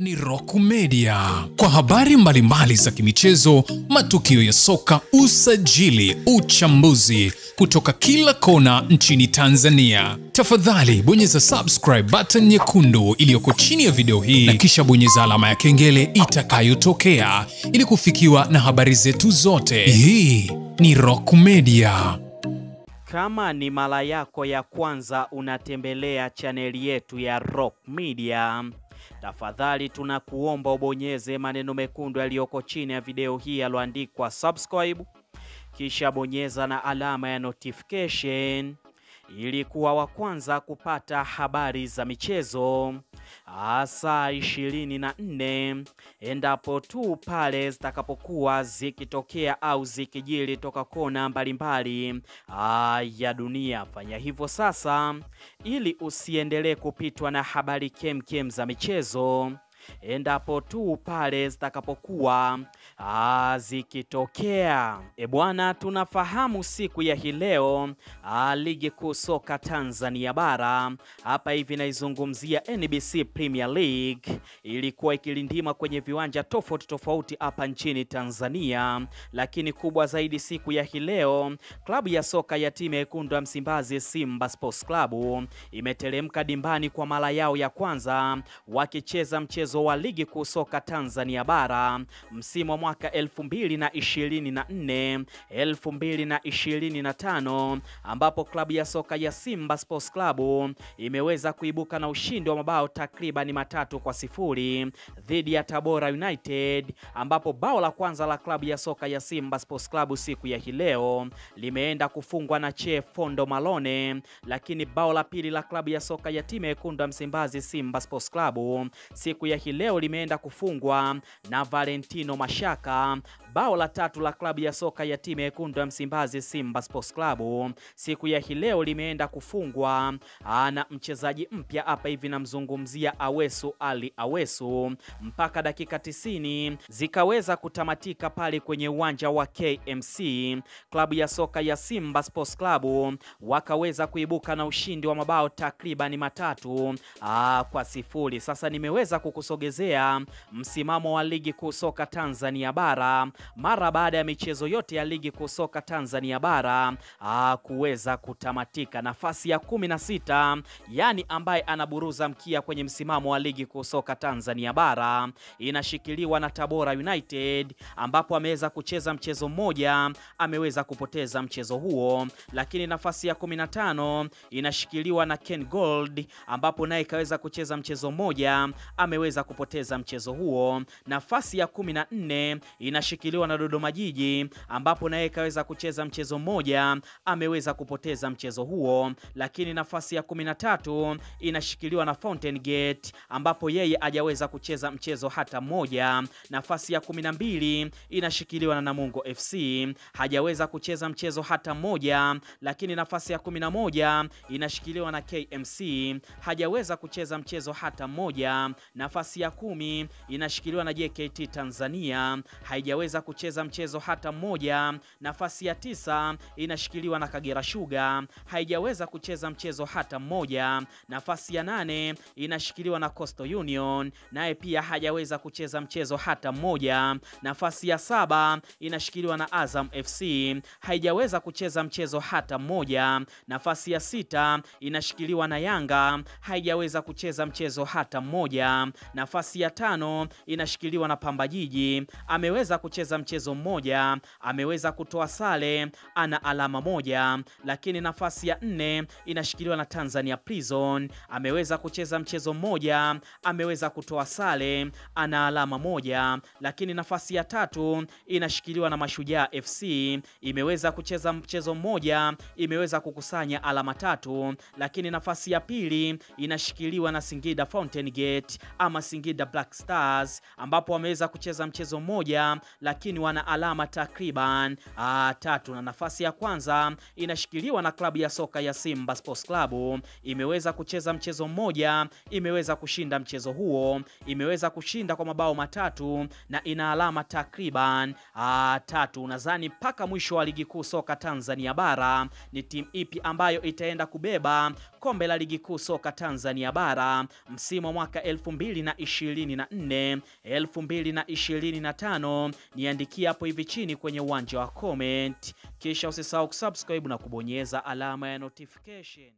ni Rock Media kwa habari mbalimbali za kimichezo, matukio ya soka, usajili, uchambuzi kutoka kila kona nchini Tanzania. Tafadhali bonyeza subscribe button nyekundu iliyoko chini ya video hii na kisha bonyeza alama ya kengele itakayotokea ili kufikiwa na habari zetu zote. Hii ni Rock Media. Kama ni mara yako ya kwanza unatembelea chaneli yetu ya Rock Media, tafadhali tunakuomba ubonyeze maneno mekundu yaliyoko chini ya video hii yaloandikwa subscribe, kisha bonyeza na alama ya notification ili kuwa wa kwanza kupata habari za michezo saa ishirini na nne endapo tu pale zitakapokuwa zikitokea au zikijiri toka kona mbalimbali ya dunia. Fanya hivyo sasa ili usiendelee kupitwa na habari kemkem za michezo endapo tu pale zitakapokuwa zikitokea. E bwana, tunafahamu siku ya hii leo ligi kuu soka Tanzania bara. Hapa hivi naizungumzia NBC Premier League. Ilikuwa ikilindima kwenye viwanja tofauti tofauti hapa nchini Tanzania, lakini kubwa zaidi siku ya hii leo klabu ya soka ya timu yekundu ya Msimbazi Simba Sports Club imeteremka dimbani kwa mara yao ya kwanza wakicheza mchezo wa ligi kuu soka Tanzania bara msimu wa mwaka 2024 2025, ambapo klabu ya soka ya Simba Sports Club imeweza kuibuka na ushindi wa mabao takriban matatu kwa sifuri dhidi ya Tabora United, ambapo bao la kwanza la klabu ya soka ya Simba Sports Club siku ya hii leo limeenda kufungwa na Che Fondo Malone, lakini bao la pili la klabu ya soka ya timu ya wekundu wa Msimbazi Simba Sports Club siku ya hii leo limeenda kufungwa na Valentino Mashaka. Bao la tatu la klabu ya soka ya timu yekundu ya Msimbazi Simba Sports Club siku ya hii leo limeenda kufungwa na mchezaji mpya hapa hivi namzungumzia Awesu Ali Awesu, mpaka dakika 90 zikaweza kutamatika pale kwenye uwanja wa KMC. Klabu ya soka ya Simba Sports Club wakaweza kuibuka na ushindi wa mabao takribani matatu aa, kwa sifuri. Sasa nimeweza kukusogezea msimamo wa ligi kuu soka Tanzania bara. Mara baada ya michezo yote ya ligi kuu soka Tanzania bara kuweza kutamatika. Nafasi ya kumi na sita yani ambaye anaburuza mkia kwenye msimamo wa ligi kuu soka Tanzania bara inashikiliwa na Tabora United, ambapo ameweza kucheza mchezo mmoja, ameweza kupoteza mchezo huo, lakini nafasi ya 15 inashikiliwa na Ken Gold, ambapo naye kaweza kucheza mchezo mmoja, ameweza kupoteza mchezo huo. Nafasi ya 14 inashikiliwa na Dodoma Jiji, ambapo naye kaweza kucheza mchezo mmoja, ameweza kupoteza mchezo huo, lakini nafasi ya 13 inashikiliwa na Fountain Gate, ambapo yeye hajaweza kucheza mchezo hata mmoja. Nafasi ya 12 inashikiliwa na Namungo FC, hajaweza kucheza mchezo hata mmoja, lakini nafasi ya 11 inashikiliwa na KMC, hajaweza kucheza mchezo hata mmoja. Nafasi ya kumi inashikiliwa na JKT Tanzania, haijaweza kucheza mchezo hata mmoja. Nafasi ya tisa inashikiliwa na Kagera Sugar, haijaweza kucheza mchezo hata mmoja. Nafasi ya nane inashikiliwa na Coastal Union, naye pia hajaweza kucheza mchezo hata mmoja. Nafasi ya saba inashikiliwa na Azam FC, haijaweza kucheza mchezo hata mmoja. Nafasi ya sita inashikiliwa na Yanga, haijaweza kucheza mchezo hata mmoja. Nafasi ya tano inashikiliwa na Pamba Jiji, ameweza kucheza mchezo mmoja, ameweza kutoa sare, ana alama moja. Lakini nafasi ya nne inashikiliwa na Tanzania Prison, ameweza kucheza mchezo mmoja, ameweza kutoa sare, ana alama moja. Lakini nafasi ya tatu inashikiliwa na Mashujaa FC, imeweza kucheza mchezo mmoja, imeweza kukusanya alama tatu. Lakini nafasi ya pili inashikiliwa na Singida Fountain Gate ama Singida Black Stars, ambapo wameweza kucheza mchezo mmoja, lakini wana alama takriban aa, tatu. Na nafasi ya kwanza inashikiliwa na klabu ya soka ya Simba Sports Club, imeweza kucheza mchezo mmoja, imeweza kushinda mchezo huo, imeweza kushinda kwa mabao matatu na ina alama takriban aa, tatu. Nadhani mpaka mwisho wa ligi kuu soka Tanzania bara ni timu ipi ambayo itaenda kubeba kombe la ligi kuu soka Tanzania bara msimu wa mwaka 2025 2024 2025? Niandikie hapo hivi chini kwenye uwanja wa comment, kisha usisahau kusubscribe na kubonyeza alama ya notification.